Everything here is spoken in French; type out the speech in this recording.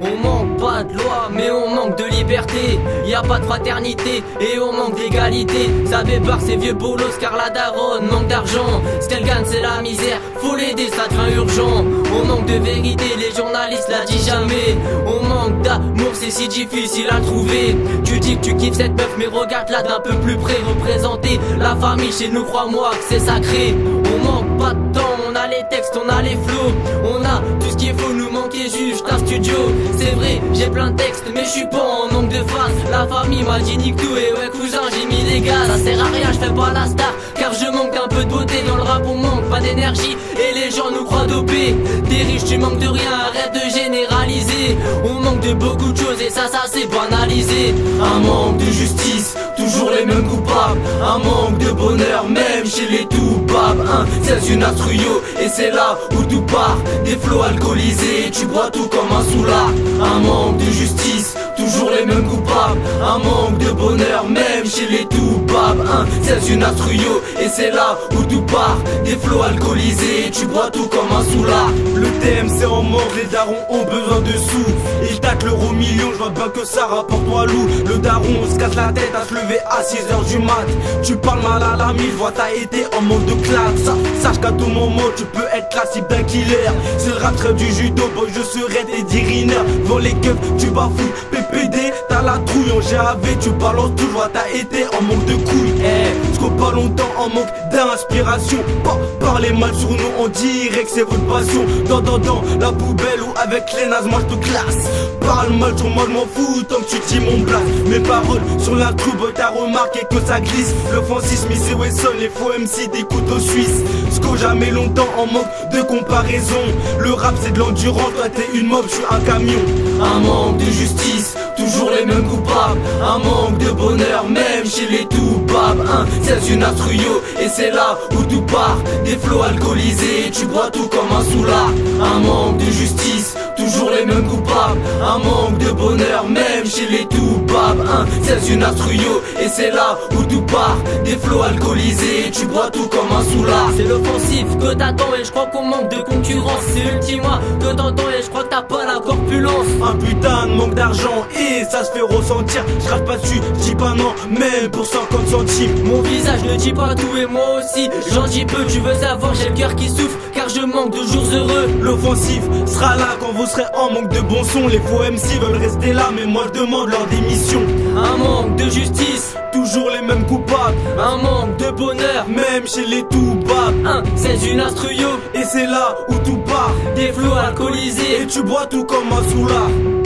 On manque pas de loi, mais on manque de liberté. Y a pas de fraternité et on manque d'égalité. Ça par ces vieux bolos car la daronne manque d'argent. Ce qu'elle gagne, c'est la misère. Faut l'aider, ça devient urgent. On manque de vérité, les journalistes la disent jamais. On manque d'amour, c'est si difficile à trouver. Tu dis que tu kiffes cette meuf, mais regarde-la d'un peu plus près. Représenter la famille chez nous, crois-moi que c'est sacré. On manque pas de temps, les textes, on a les flots. On a tout ce qu'il faut, nous manquer juste un studio. C'est vrai, j'ai plein de textes, mais je suis pas en manque de face. La famille m'a dit nique tout, et ouais, cousin, j'ai mis des gaz. Ça sert à rien, je fais pas la star, car je manque un peu de beauté. Dans le rap, on manque pas d'énergie, et les gens nous croient dopés. T'es riche, tu manques de rien, arrête de généraliser. On manque de beaucoup de choses, et ça, ça c'est banalisé. Un manque de justice, les mêmes coupables. Un manque de bonheur, même chez les tout Hein, c'est une instruyo, et c'est là où tout part. Des flots alcoolisés, tu bois tout comme un soulard. Un manque de justice, toujours les mêmes coupables. Un manque de bonheur, même chez les tout Hein, c'est une instruyo, et c'est là où tout part. Des flots alcoolisés, tu bois tout comme un soulard. Le TMC en mort, les darons ont besoin de sous. Ils tâtent l'euro million, je vois bien que ça rapporte toi loup. Le daron se casse la tête à se lever à 6h du mat. Tu parles mal à la mille, vois t'as été en mode de classe. Sache qu'à tout moment, tu peux être la cible d'un killer. C'est le rap du judo, boy, je serai des dirineurs. Vont les keufs, tu bafouilles. PPD, t'as la trouille en GAV, tu balances tout, vois t'as en manque de couilles. Eh, hey, pas longtemps en manque d'inspiration. Pas parler mal sur nous, on dirait que c'est votre passion. Dans, dans, dans la poubelle ou avec les nazes, moi je te classe. Parle mal sur moi, je m'en fous tant que tu dis mon blague. Mes paroles sur la troupe, t'as remarqué que ça glisse. Le Francis et Wesson, les faux MC des couteaux suisses. Ce jamais longtemps en manque de comparaison. Le rap c'est de l'endurance, toi t'es une mob, je suis un camion. Un manque de justice, toujours les mêmes coupables. Un manque de bonheur, chez les tout Hein, c'est une instruyo, et c'est là où tout part. Des flots alcoolisés, tu bois tout comme un soulard. Un manque de justice, toujours les mêmes coupables. Un manque de bonheur, même chez les tout Hein, c'est une instruyo, et c'est là où tout part. Des flots alcoolisés, tu bois tout comme un soulard. C'est l'offensif que t'attends, et je crois qu'on manque de concurrence. C'est ultima que t'entends, et je crois que t'as pas la corpulence. Un putain de manque d'argent, et ça se fait ressentir. Je pas dessus, dis pas non, même pour 50 centimes. Mon visage ne dit pas tout, et moi aussi, j'en dis peu. Tu veux savoir, j'ai le cœur qui souffre, je manque de jours heureux. L'offensive sera là quand vous serez en manque de bon son. Les faux MC veulent rester là, mais moi je demande leur démission. Un manque de justice, toujours les mêmes coupables. Un manque de bonheur, même chez les tout bas. c'est une instruyo, et c'est là où tout part. Des flots alcoolisés, et tu bois tout comme un soulard.